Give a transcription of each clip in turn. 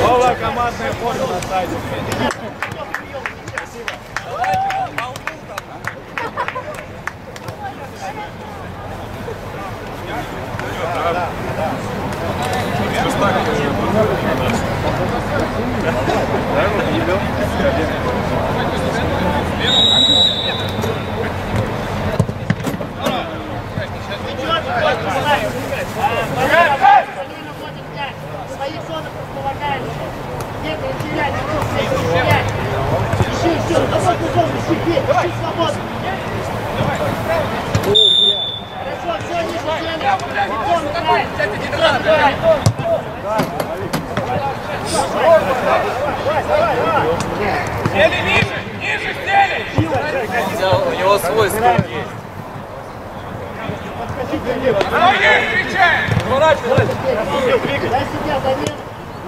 Новая командная форма на сайте. Да, да, да. Не теряй, не теряй. Ищи, все, ниже ниже! Ниже стели! У него свой скрипт есть. Ну, есть, встречай! Дай себя замена.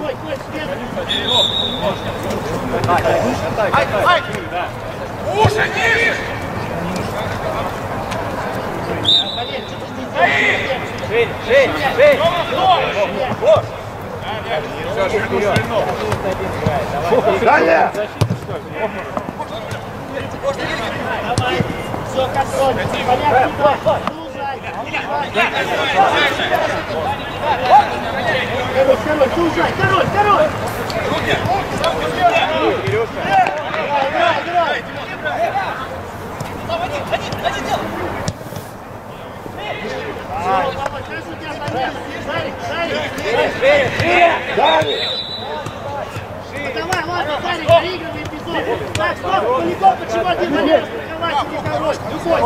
Ой, ой, смена. Уши ниже! Валерий, что ты не Жень, Жень, Жень! Вот! Далее! Давай. Все, контроль. Слушай. Второй, второй. Второй, второй. Играй, играй, играй. Всё, Павел, сейчас у тебя замена. Шарик, шарик. Далее! Ну Давай, ладно, Шарик, доигрывай эпизод. Так, стоп, Поляков, почему один Валера страховать не хорош? Любой.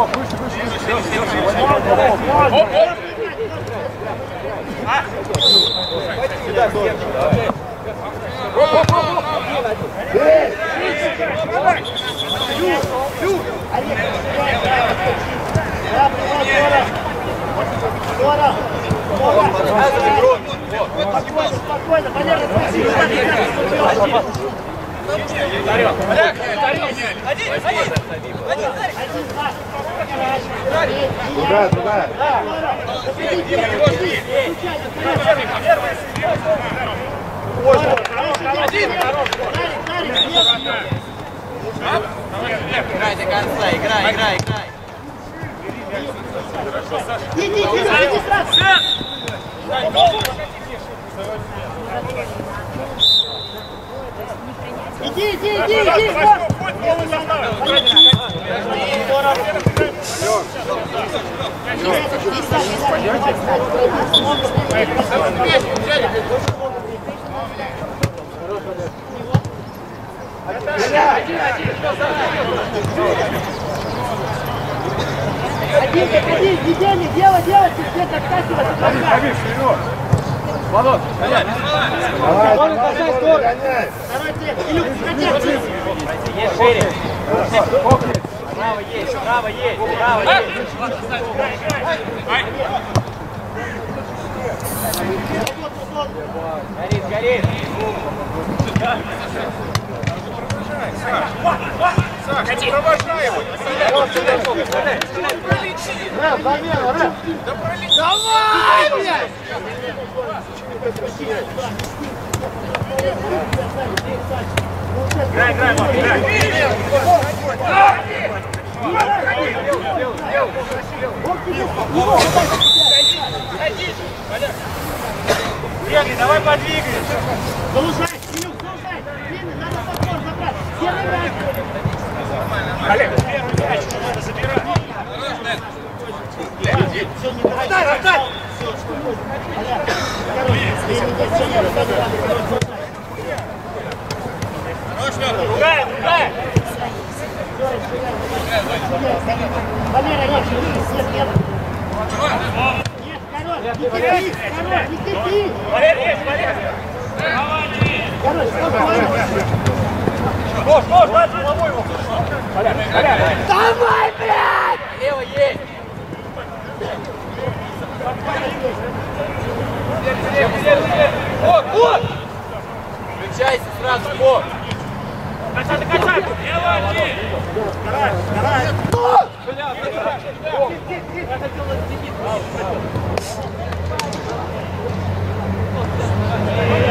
Да, Здорово. Здорово. Спокойно, спокойно. Валера, спасибо. Один, два. Другая, другая. Один, Играй до конца, играй, играй, играй. Иди, иди, иди сразу. Иди, иди, иди, иди. Один, как один, движение, дело, дело, все так Володь, гоняй! Давай, давай, давай, гоняй! Второй трек. Илюх, хотя Есть шире. Право есть, право есть, право есть. Горит, горит. Саша, провожай его! Рэп, замена, рэп! Давай, блядь! Играй, играй, играй! Бегай, давай подвигаемся! Илюх, залужай. Длинный, надо подбор забрать. Первый мяч. Олег, первый мяч надо забирать! Все, не давай. Дай, отдай! Другая, другая! Валера, нет, нет, нет. Нет, король, не кипи, король, не кипи. Валер, есть, Валер! Король, спокойно. Нож, нож, дай головой его! Давай, блядь! Лево есть. Вот, вот! Включайся сразу в бок. Качай, качай! Делай! Все под него. Под него. Здесь, здесь, подуши. Георгий,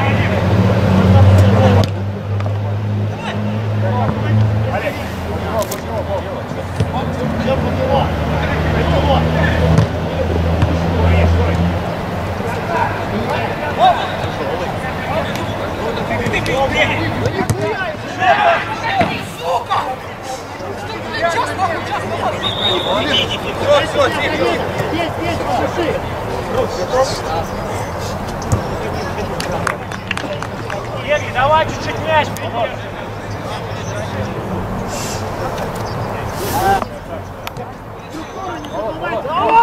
давай чуть-чуть мяч придержи.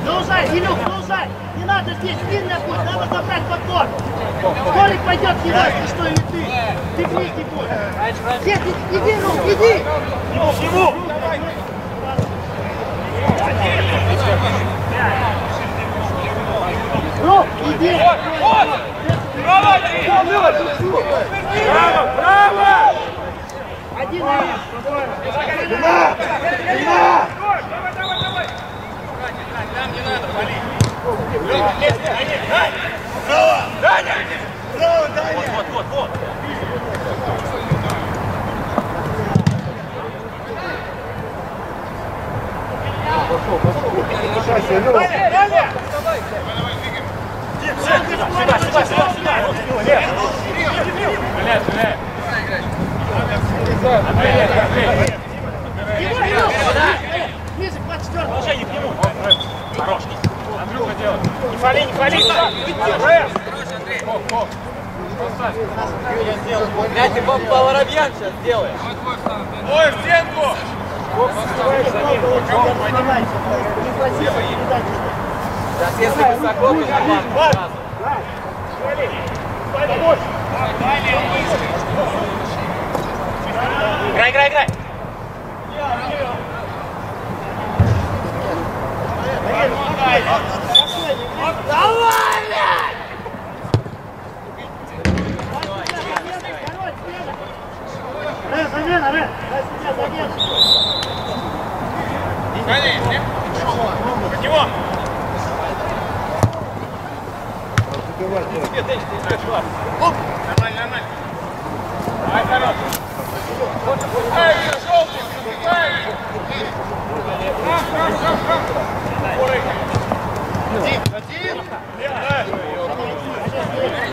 Продолжай, Илюх, продолжай! Не надо здесь длинный путь, надо забрать подбор! Толик пойдет него, если что, или ты! Ты близкий будешь! Здесь, иди, ну, иди! Ему! Ну, иди! Браво, Андрей! Браво, браво! Один, один, спокойно! Илюх! Ниже, 24 Положение к нему! Хорош! Андрюха делает! Не фали, не фали! Рэп! Хоп, хоп! Поставь! Блядь, ты Воробьян сейчас делаешь. Ой, в стенку! Сейчас если высоко, то банку сразу. Играй, играй, играй! Ре, замена, Ре! Дай себя задержи! Под него! Нормально, нормально. Давай, хорош. Эй, желтый, эй! Раз, раз, раз, раз. Ой. Один, один.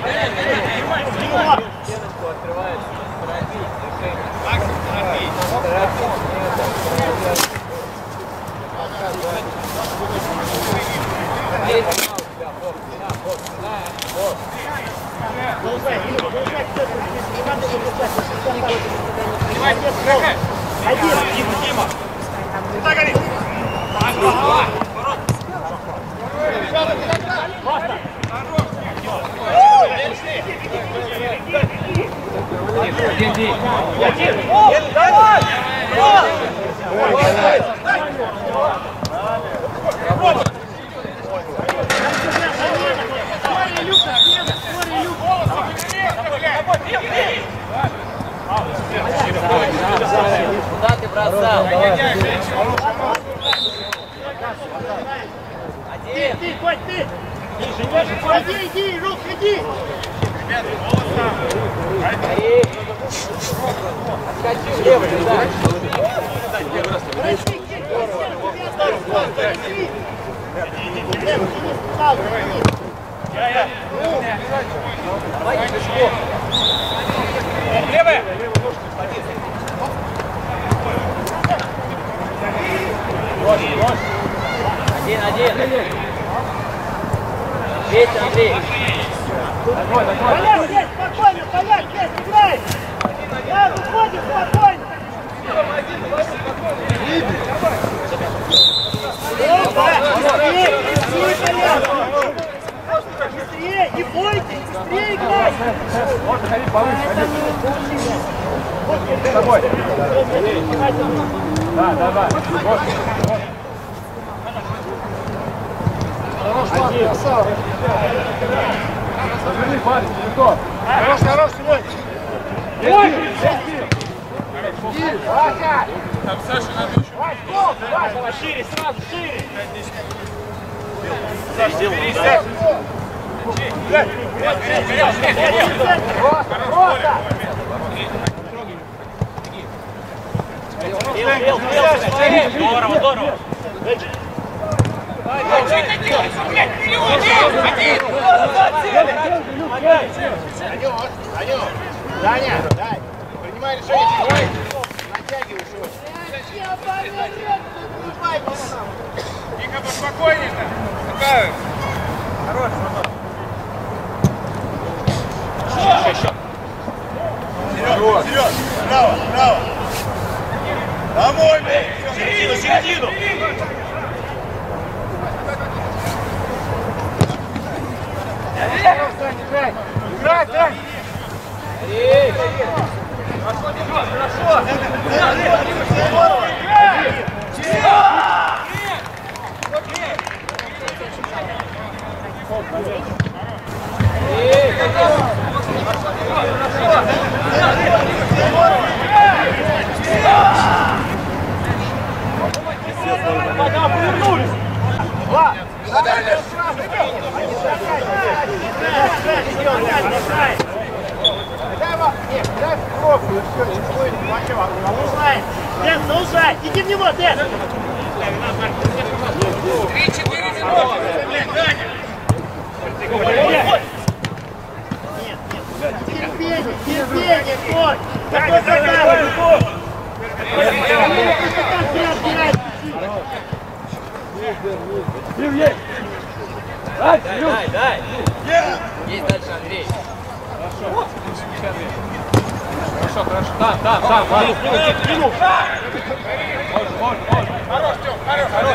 Эй. Снимай. Стеночку открывается. Торопись, движение. Максим, торопись. Торопись. Здесь она у тебя, хоп, спина, хоп, спина, хоп. Продолжай, Илюх, продолжай, кто-то здесь не надо выпускать, если кто так. Снимай, скакай. Один! Дима, Дима. Сюда гори. Ага. Ворот. Просто. Один, один. Один. Давай. Ты? Ты, Один. ты, Коль, ты! Иди, иди, Рук, иди! Гори. Отскочи влево, сюда. Пройди, где, где, где, оставь, стой, стой, иди! Лев, иди, сказал, иди. Давай пешком. Левая. Один, один. Есть, Андрей. Поляк, здесь, спокойно, поляк, здесь, играй! Да, выходим, спокойно! Быстрее, быстрее, поляк! Быстрее! Не бойтесь, быстрее играйте! Вот, заходи повыше. С тобой. Да, да, да. Вот, вот. Один. Разверни, парень, легко. Хорош, хорош, Семен. Ой! Там Саша надо еще. Давай, шире, сразу, шире! Здорово, здорово! Даня, дай. Принимай решение, чего? Натягиваешь его. Тихо, поспокойнее-то. Такая. Вперед, вперед. Право, право. Домой, блядь. Середину, середину! Играй, Дань. Дай его, нет, дай в кровку, и все, ничего не вообще Заужай! Дэн, заужай! Иди в него, Дэн! Три-четыре минуты. Терпение, терпение, Коль! Какой заказ? Ты как зря отбираешь чуть-чуть. Дай, дай, дай. Есть дальше Андрей. Хорошо, хорошо. Там, там, там. Ладно. Можно, можно, можно. Хорош, Тём, хорош, хорош.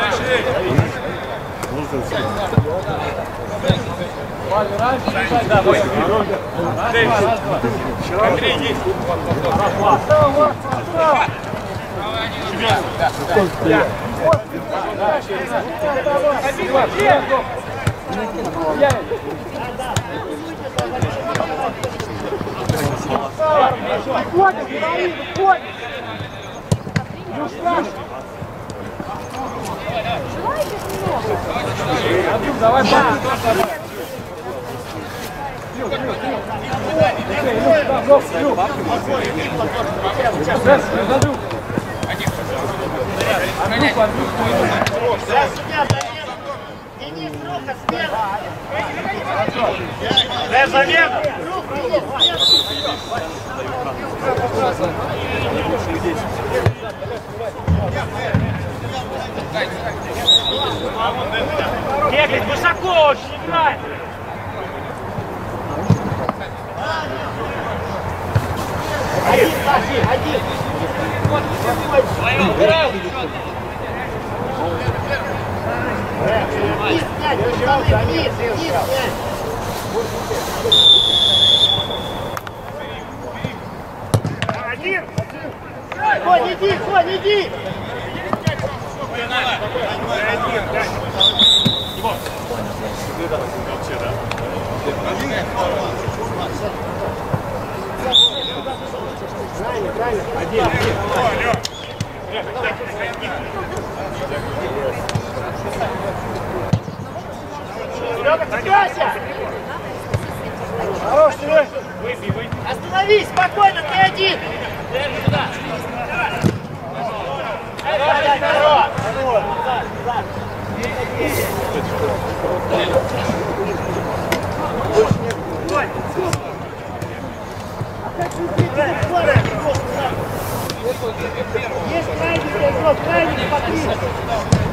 Валя, раньше бежать, да, бой. Раз, два, раз, два. Андрей, есть. Андрюх, давай, давай. Сейчас судья замена. Денис, рука, смена. Дай замена. Руку, Денис, смена. Кеглить высоко очень играй. Один, один, один. Вниз, пять, штаны, вниз, вниз, пять. Один. Конь, иди, конь, иди. Серега, цепляйся! Хорош, Семен. Остановись, спокойно, ты один! Есть крайний игрок, крайний смотри.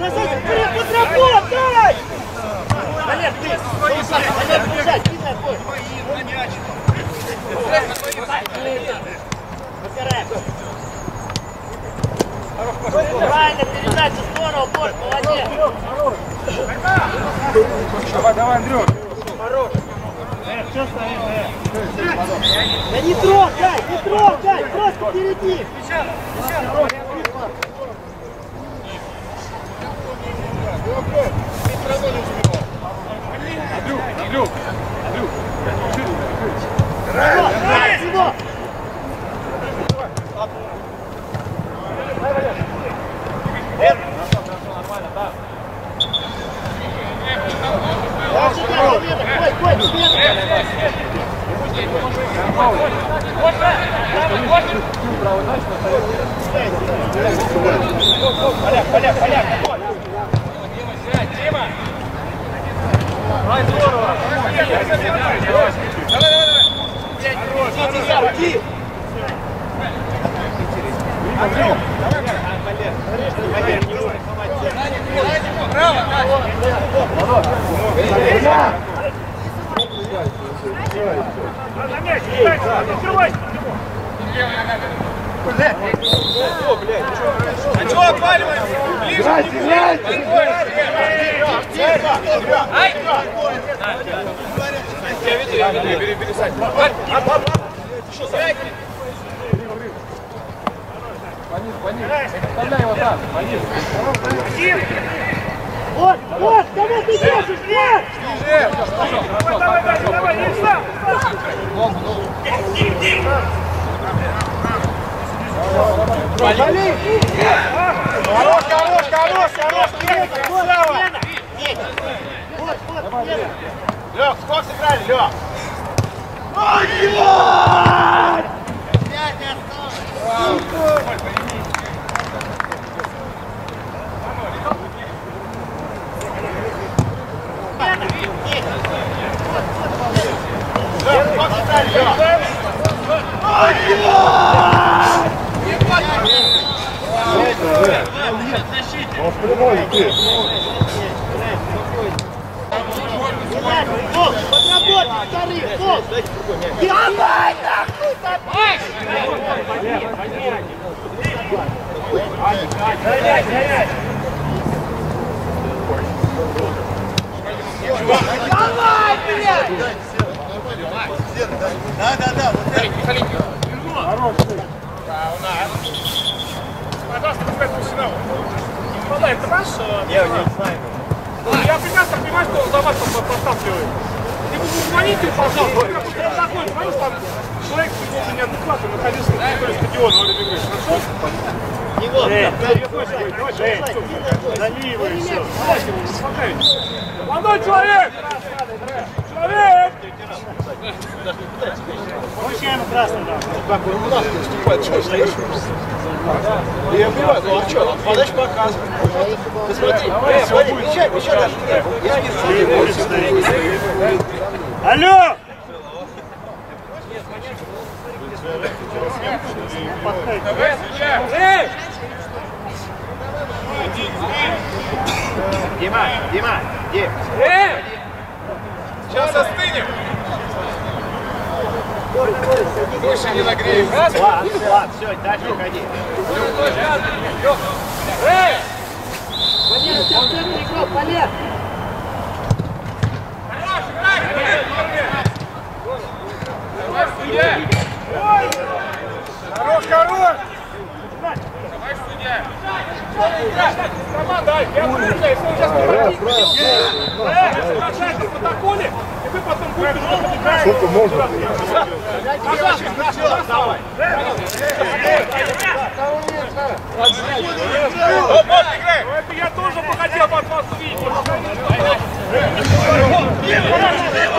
подработай! Олег, ты! Олег, бежать, ты такой. Подбираем. Правильно, передача, здорово, Борь, молодец. Давай, давай, Андрюх. Да не трогай, не трогай, просто впереди. Андрюх, Андрюх, Андрюх. Его, давай, его. Дальше, дальше, Лена, Коль, Коль, Лена. Поляк, поляк, поляк, подбор. На мяч, дальше, открывай. А чего отваливаешь? Ближе к нему. Ай! Бери, бери, бери, Сань. Что, Сань? Вот, вот, кого ты держишь, нет? Давай, давай, давай, давай, не сам. Хорош, хорош, хорош, хорош, Лена, слава! Вот, вот, Лена. Лёх, сколько сыграли, Лёх? Лёх, сколько сыграли, Лёх? Гол, подработай, вторых, гол. Давай, нахуй, давай. Давай, блядь! Да, да, да, вот это. Пожалуйста, respect профессионал. Молодой, это ваш? э, Я не знаю. Я прекрасно понимаю, что за вас там подталкивает. И вы звоните, пожалуйста, вы какой-то такой, потому что там человек должен неадекватно находиться на территории стадиона во время игры. Хорошо? Не вот, все. Давайте, вы успокаивайтесь. Молодой человек! Получаем красный, да. Как он у нас наступает, что стоишь? Я понимаю, ну а что, подача показывает. Ты смотри, э, смотри, еще, еще даже. Я не знаю. Алло! Давай, судья! Эй! Дима, Дима, Дим. Эй! Сейчас остынем. Выше не нагреем. Ладно, ладно, все, дальше уходи. Эй! Валера, тебя в центре игрок, Валер! Давай, судья! Хорош, хорош! Давай! Команда, я помню, если он сейчас начать в протоколе, и вы потом будете... Сколько можно? Пожалуйста, Давай. Вот, играй! Это я тоже бы хотел от вас увидеть. Сидеть, сидеть,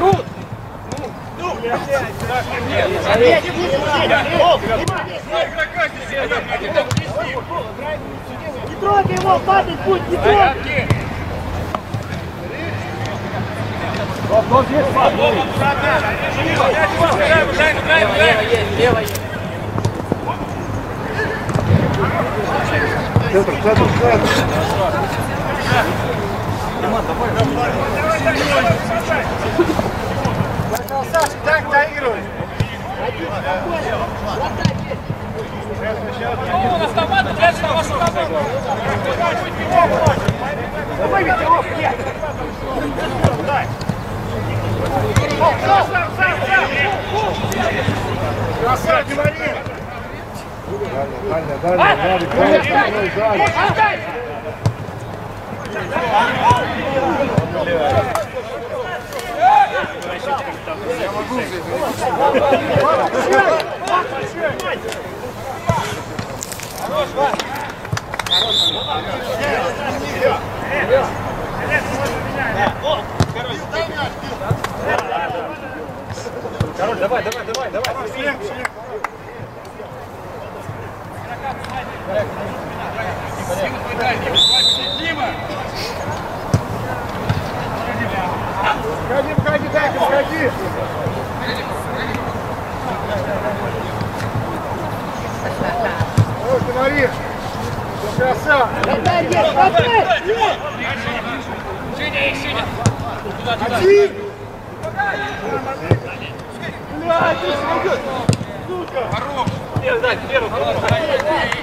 сидеть. О, внимание. Не трогай его, падать будет, не трогай. Так доигрывай. Он автомат, дальше на вашу команду. Выведите его вперед. Красавчик, говори. Отдай! Входи, входи, дай, входи. Вот, говори. Все красава. Отдай, Геш, отдай! Один.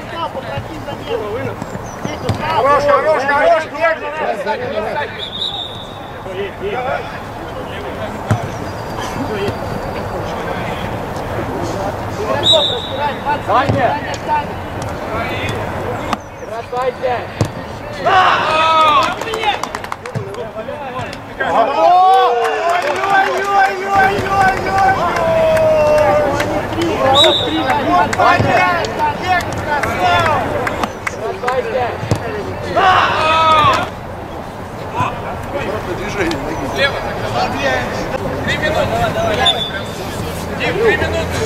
Стал, попроси замену. Здесь вот стал. Хорош, хорош, хорош, нет. Пацаны, Саня, Саня. Вот как красава. Три минуты. Дим, три минуты.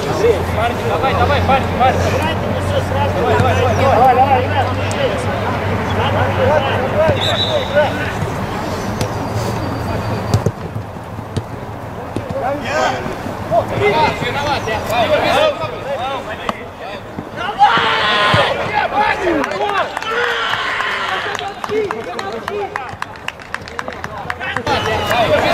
Давай, давай. Играйте, ну все, сразу. Давай, давай, давай, ребят, движение. Надо играть. Виноват, виноват. Все,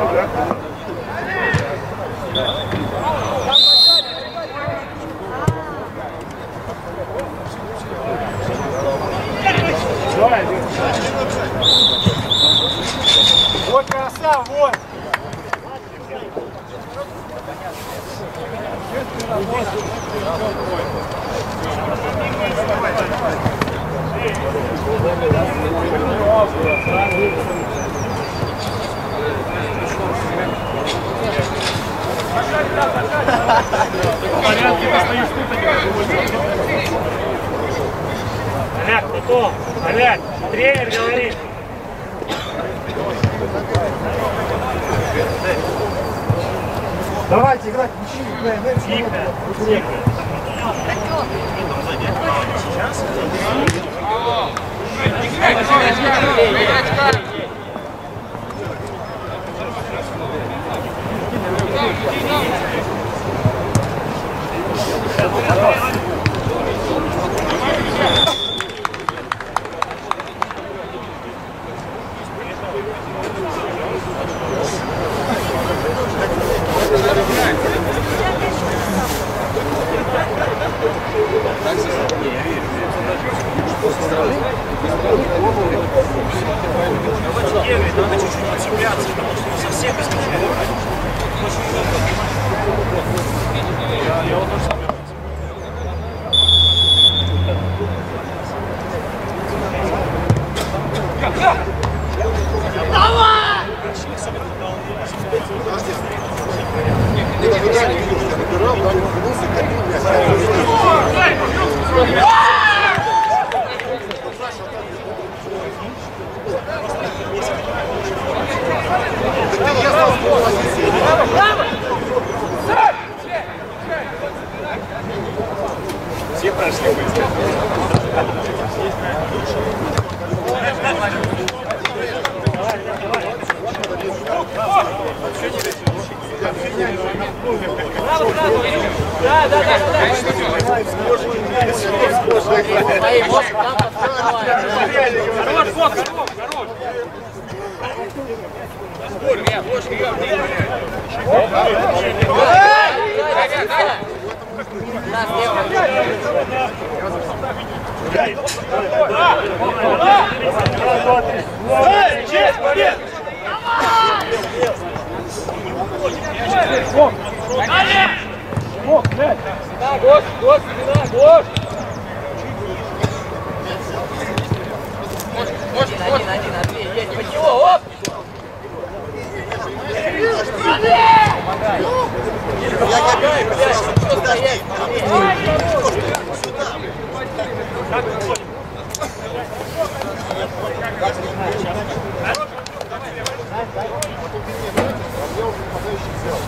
Андрюх, Андрюх. Вот порядке ты стоишь тут. Аляк, потом. Аляк, тренер говорит. Давайте играть мужчины, играем. Тихо, тихо. Сейчас. Играть, играть, играть, играть.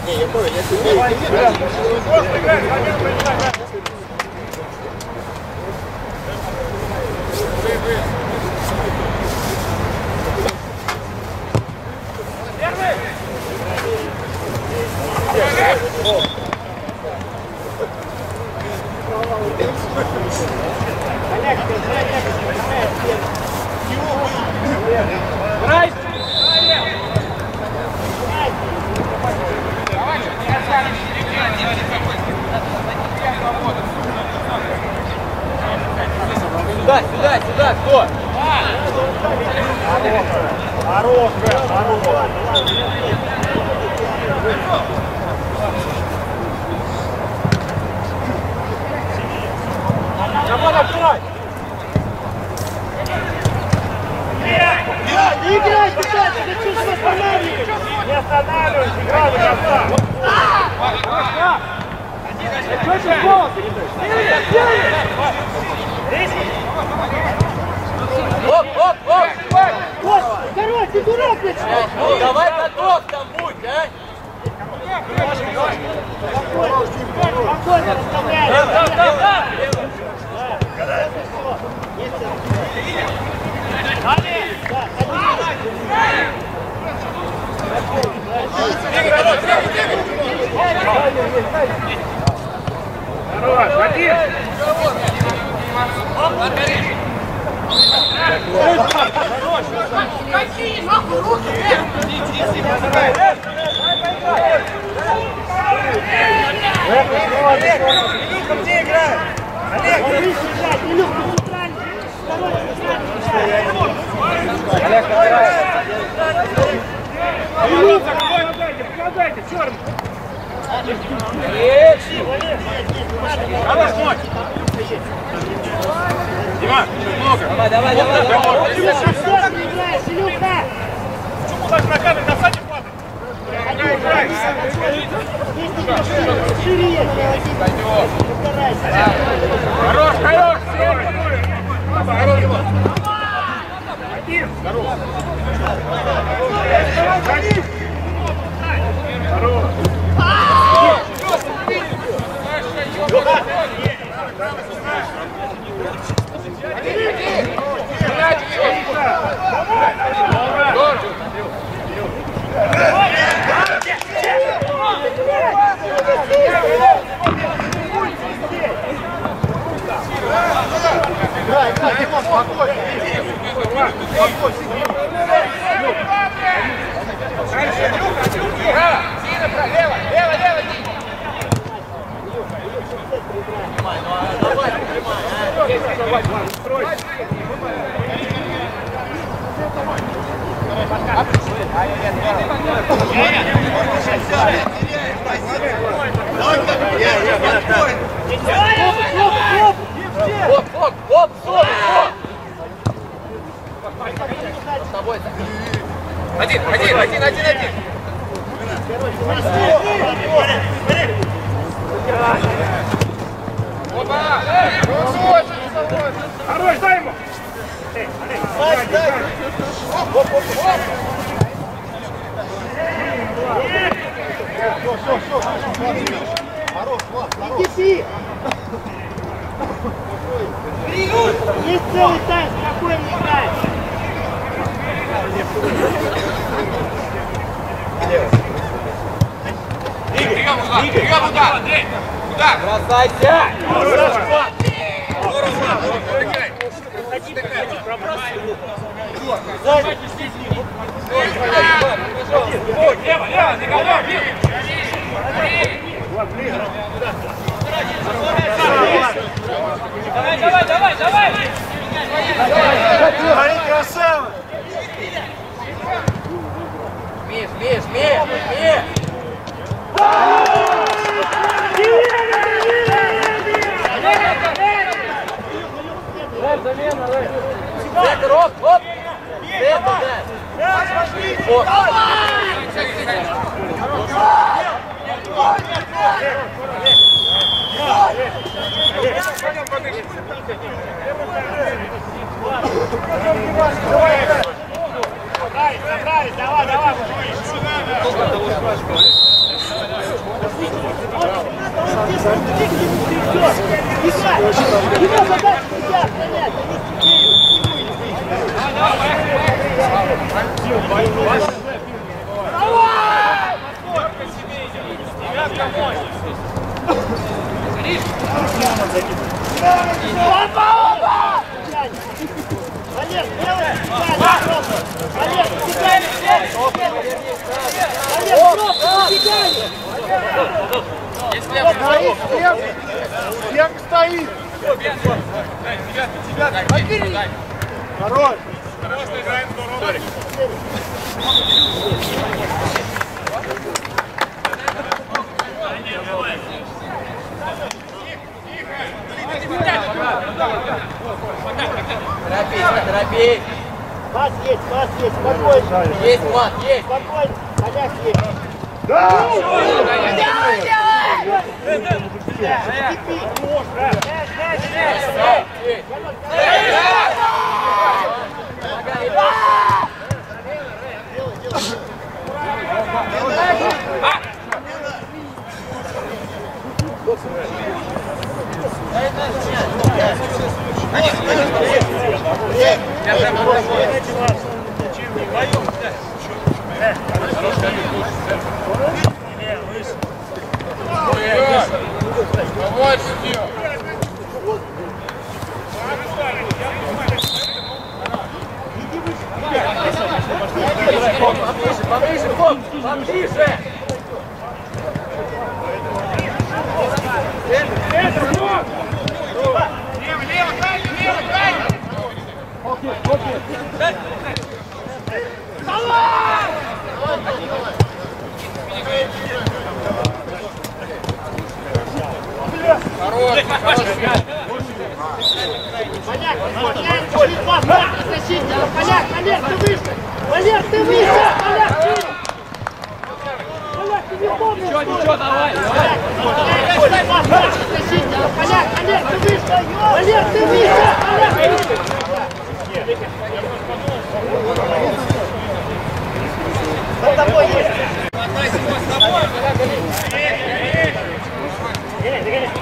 Не, я понял, я тебе... Олег отбирает. Попадайте, попадайте, черный. Надо смочь. Дима, много. Давай, давай, давай. давай. Серега, не играешь, Серега. Почему так на камере на сайте падает? Шире есть. Хорош, хорош. Хорош, хорош. Вадим! Здорово! Вадим! Здорово! Играй, играй, Димон, спокойно! Оп, оп, оп, оп, оп, оп! Один, один, один, один, один. Оба! Хорош, дай ему! Дай, дай! Оп, оп, оп! Все, все, все! Хорош, Влад, хорош! Иди! Есть целый танк, спокойно играть! Удар, бегом удар, Андрей! Удар! Бросайся! Лево, лево, Николай! Давай, давай, давай, давай! Али, красава! Миш, Миш, Миш, Миш! Центр, оп, оп! Центр, да! Оп! Собрались, собрались, давай, давай! Его задача нельзя охранять, они Валер, делай! Валер, убегай! Валер, просто убегай! Стоит, всем! Всем стоит! Хорош! Торопись, торопись! Пас есть, пас есть, спокойно! Есть, Влад, есть! Спокойно, поляк есть! Побольше делай! Поближе, поближе, хоп! Поближе! Лево, лево, крайне, лево, крайне! Поляк, ты выше! Поляк, ты выше! Поляк, ты! Поляк, ты не помнишь! Ничего, ничего, давай! Поляк, чуть пас, поляк, защитник, поляк, поляк, ты выше! Поляк, ты выше! Поляк, ты выше!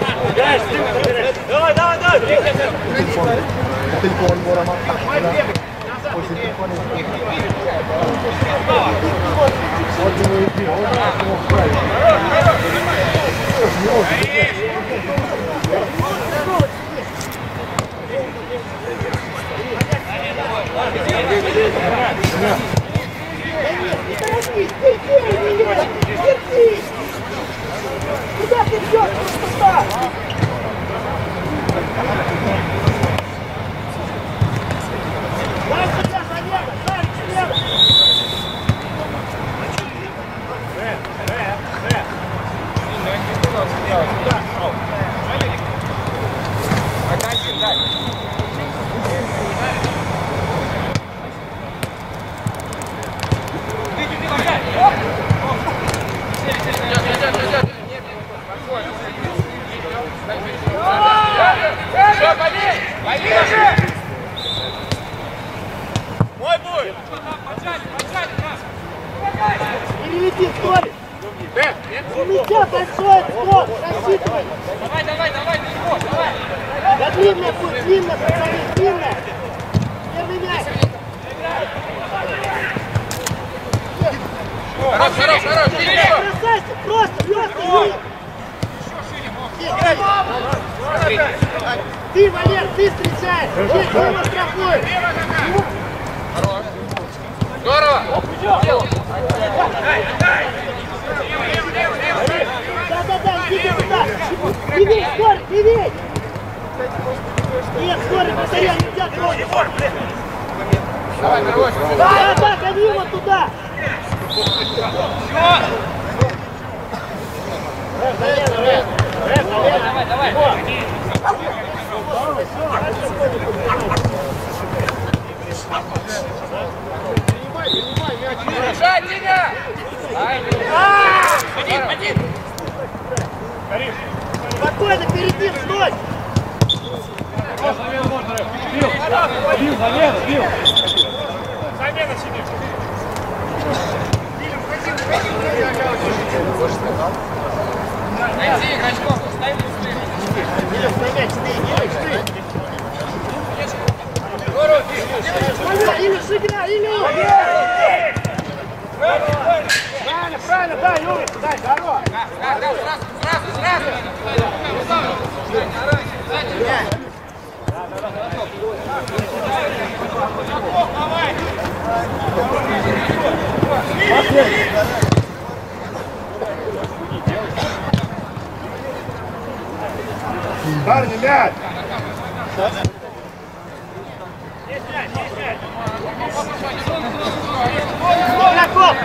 За тобой есть! Давай, давай, давай! Торопись, терпи меня! Терпи! Куда ты бьешь? Просто так! Дай сюда, Санега! Дай слева! Все, побей! Побей! Мой будет! Перелети, стой! У мяча большой скок, рассчитывай! Давай, давай, давай, ты его, давай! Да длинная будет, длинная, пацаны, длинная! Первый мяч! Хорош, хорош, хорош! Бросайся, просто, просто, Юра! Ты, Валер, ты встречаешь! Ты, ты его страхуешь! Здорово! Иди, скорый, иди! Нет, скорый, повторяй, нельзя трогать! Давай, дорогой! Да-да, гони его туда! Давай, давай! Решай, Диня! Один, один! Спокойно, перед ним, стой! Замена сидит. Найди игрочков, ставь быстрее! Илюх, на мяч, ты, Илюх, ты! Илюх, Илюх, играй, Илюх! Правильно, правильно, да, Юрий, дай, здорово. Да, да, сразу, сразу, сразу! Парни, мяч. Игроков,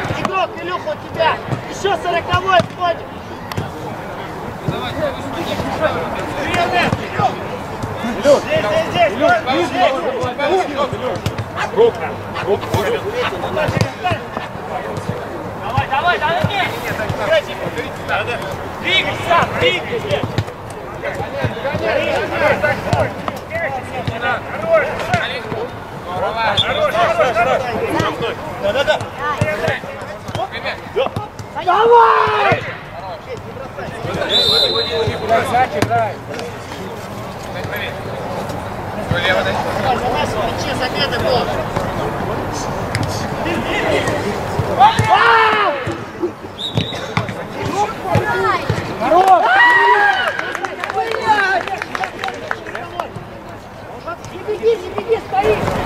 игрок, Илюха, у тебя! Еще сороковой входит! Давай, давай, давай! Двигайся, двигайся! Да-да-да. Давай! Давай, за наши мячи, забеды был! Не беги, не беги, стоишь!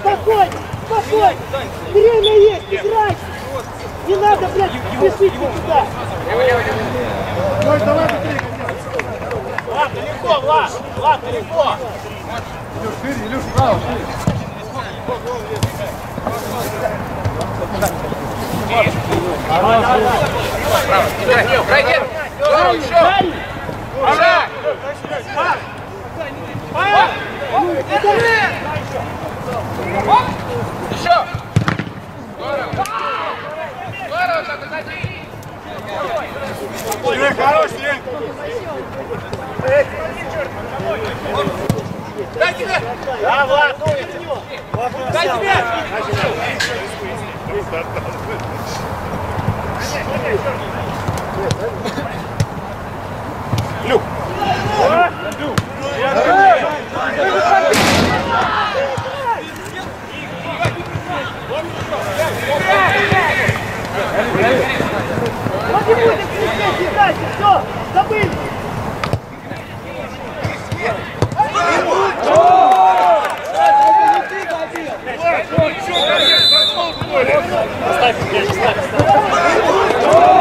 Спокойно, спокойно! Время есть, играй! Не надо, блядь, спешить никуда! Лёш, давай быстрее! Влад, далеко, Влад! Влад, далеко! Илюш, шире, Илюш, право, шире! Давай, давай, давай! Право, право! Пройди! Все, все! Ура! Еще! Здорово! Здорово, так, заходи! Лень, хорош, Лень. Дай тебе! Да, Влад, ну, Дай тебе! Оставь, оставь, оставь.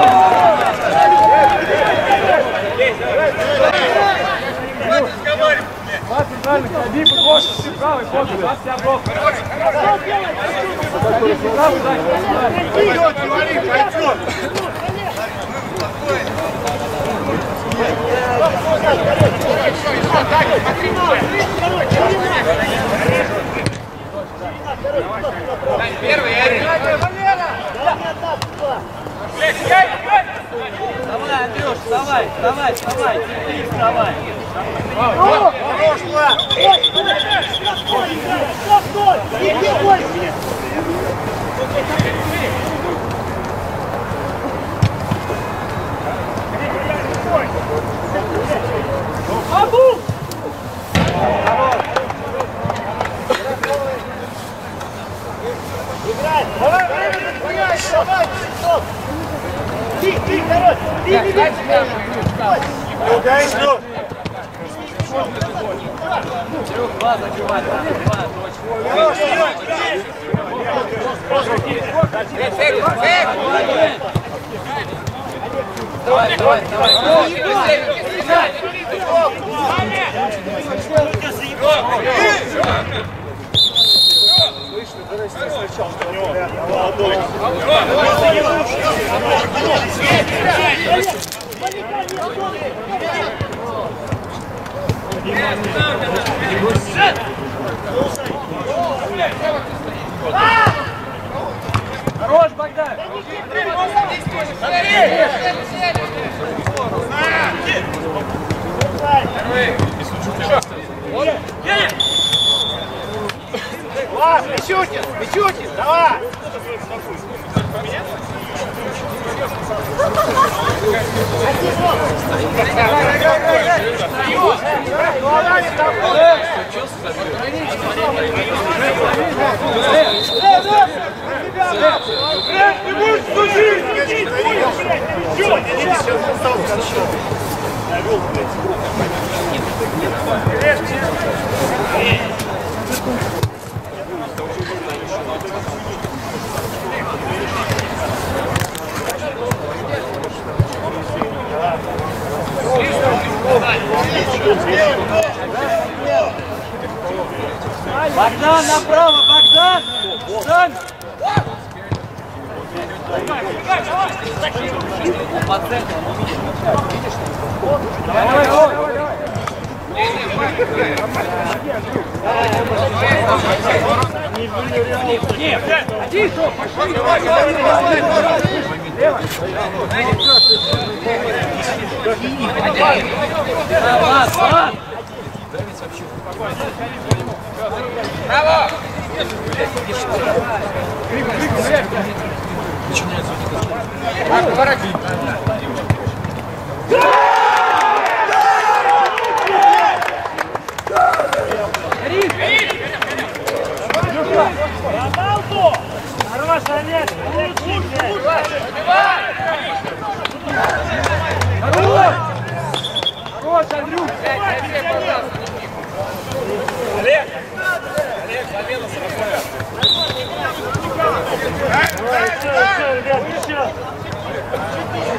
Люк. Вот и будет кричать, играйте, все, забыли! Пойдет, говори, пойдет. Первый, Ярик! Давай, Андрюш, вставай, вставай, вставай, терпи, вставай. Хорош, Влад. Стой, иди больше! Абу! Играй! Давай, время! Давай, ты! Люк, что? Два закрывать, два, точно. Эй, эй! Давай, давай, давай. Хорош, Богдан! Влад, Мичутин, Мичутин, давай! Ты будешь судить! Богдан, По центру, он увидит. Видишь? Давай, давай, давай, давай. Нет, один, что, пошли, давай, давай, давай, давай. Лево. Влад, Влад! Браво! Так, все, все, ребят, еще. На мяч, Коль.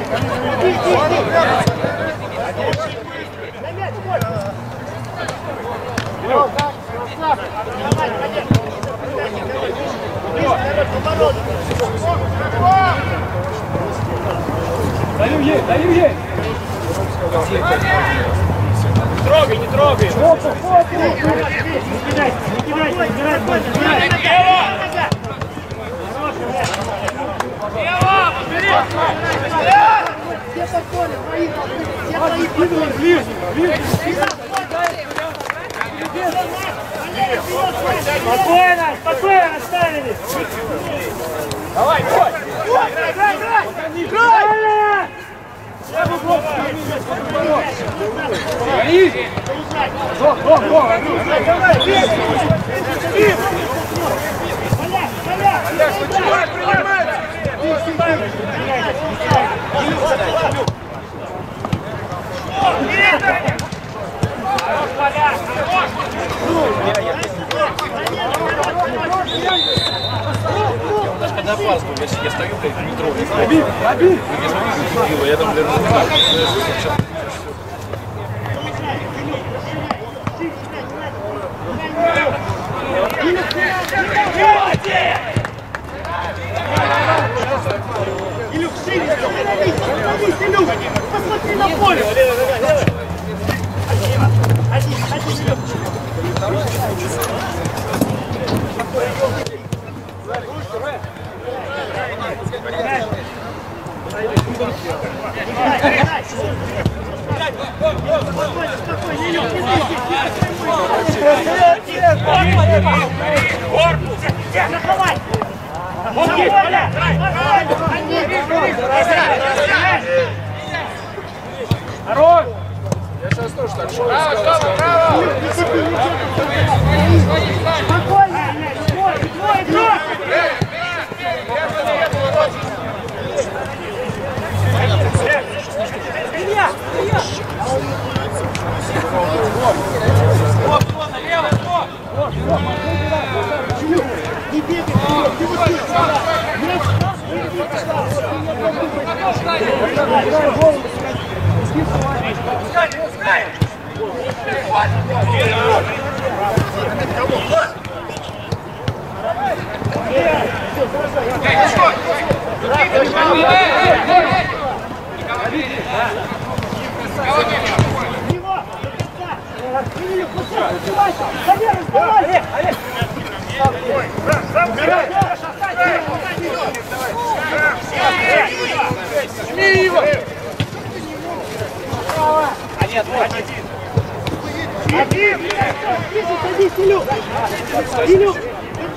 Давай, молодец. Ближе, народ, поворот. Даю ей, даю ей. Трогай, не трогай. Не кидайся, не кидайся, играть больше, играть. Все подходят, твои должны, все твои подходят. Ближе, ближе. Спокойно, спокойно оставили. Давай, давай. Играй, играй, играй! Играй! Гони. Го, го, го. Даже когда пас был, я, я стою, блядь, в метро, я знаю, Бабик, бабик. я смотрю, Кирилла, я там, блядь, не сейчас Илюх, шире, остановись, Илюх! Посмотри на поле! Один, один, один, Илюх! Спокойно, Илюх, не Заховай! Хорош. Спокойно! Не бегай, вперед, ты вот здесь, сюда. Мяч, впереди, пожалуйста. Его! Ну что, сбивайся! Замер, сбивайся! Один! Тише, садись, Илюх! Илюх!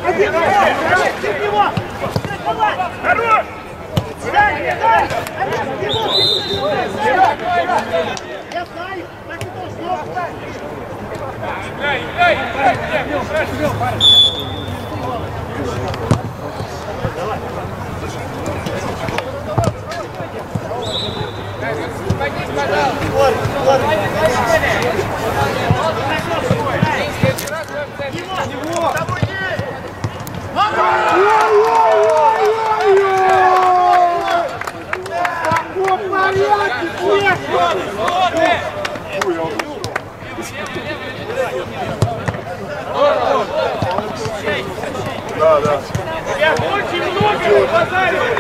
Один! Ты него! Хорош! Дай, дай! Олег, его! Я знаю, так и должно быть. Играй, играй, играй. Я очень много базарю. Да, да. Я очень много базарили.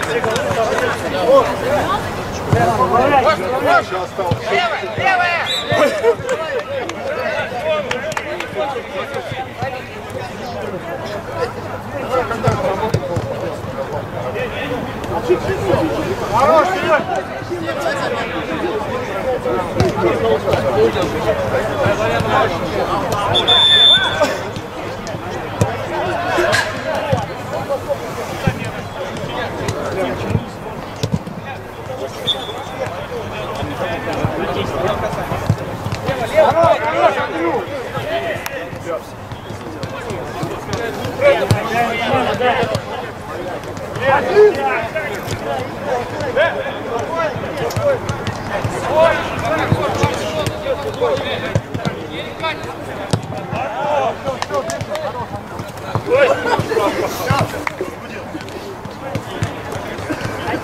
Левая, левая. Хорош, Серег! Давай, давай. Хорош, хорош, хорош.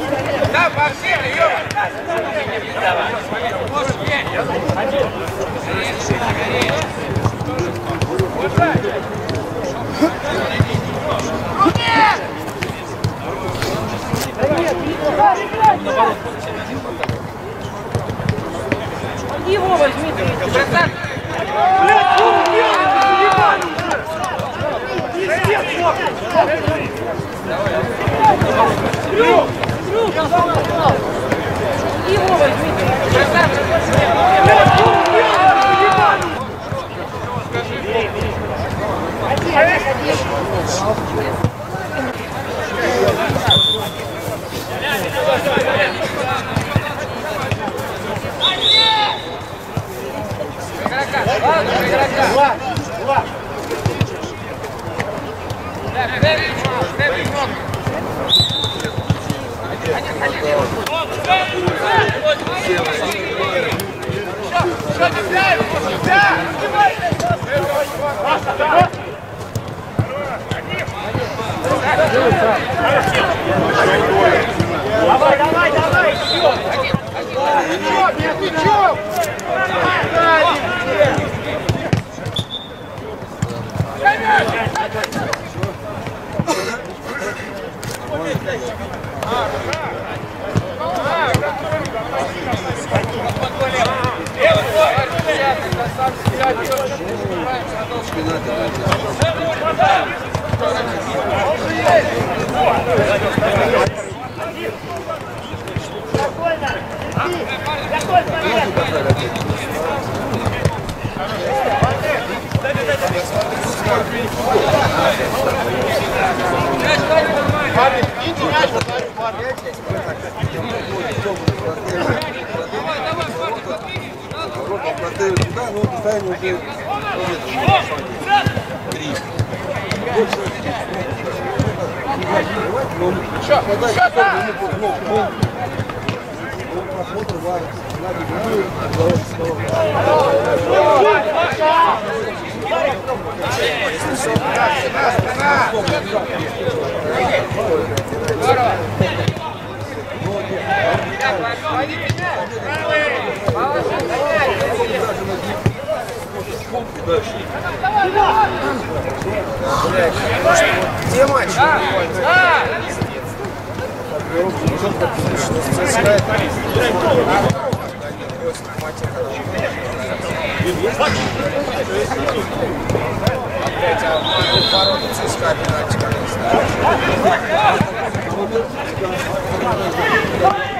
Мячом, мячом! Спокойно! Готовь момент! туда, но постоянно уже три. Просмотр вар. Где матч? Не играй, Старик! Нет, не стой! Он делает ход движения, блядь, и попадает на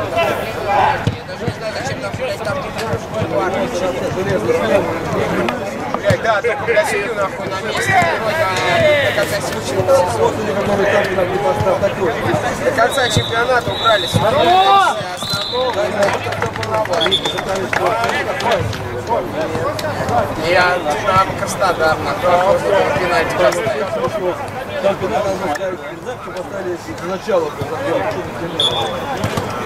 Блядь, да, только сидю нахуй на месте. До конца чемпионата. До конца чемпионата убрали. Здорово! Я на Краснодар, на пенальти поставил. Там пенальти нужно ставить передак, что поставили сначала.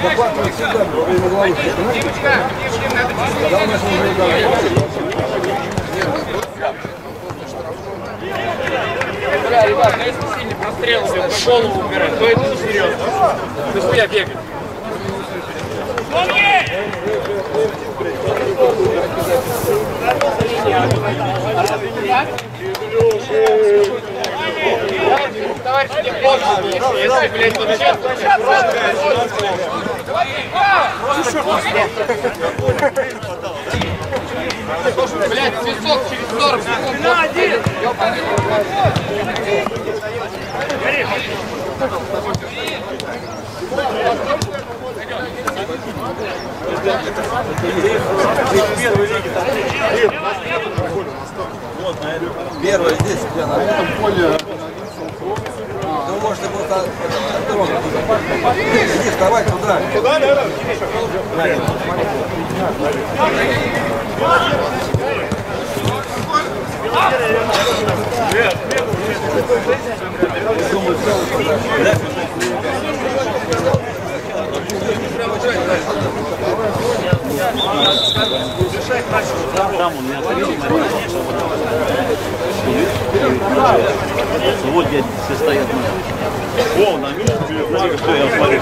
Захватывать всегда во время головы. Когда у нас уже играли. Бля, ребят, ну если сильный прострел, по голову убирать, то это не серьезно. Ты хуя бегать. Товарищ, не позже, если, блядь, подойдет, Блядь, свисток через 40 секунд. На один! Первое здесь, где на этом поле. Ну, можно было Иди, вставай туда. Куда, наверное? Вот где все стоят. О, на Все, я смотрю.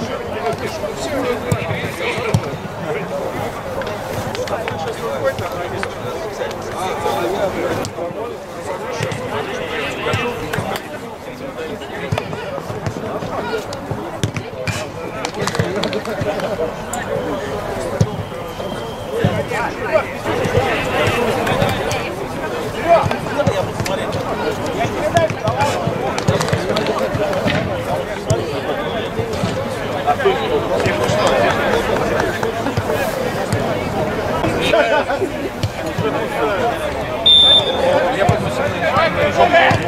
Right. Они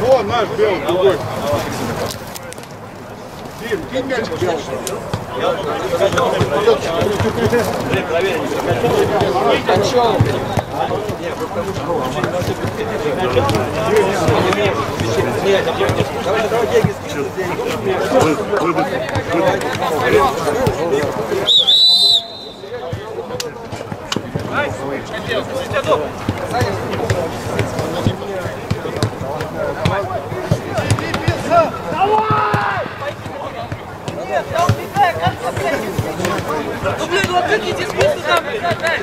Вон наш белый, другой. Дим, кинь мяч белый. Как ты, блядь, Ну, блин, ну открытите спину там, блин, дай.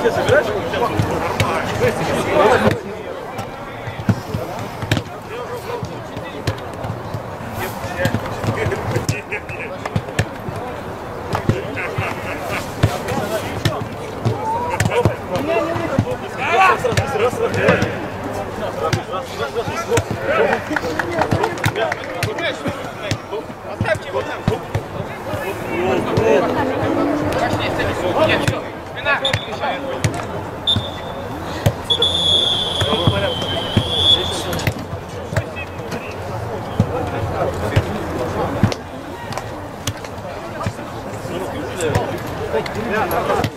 Сейчас играешь? Нормально. Поставьте его там. Пошли, садись. Нет, все. Спина. Yeah,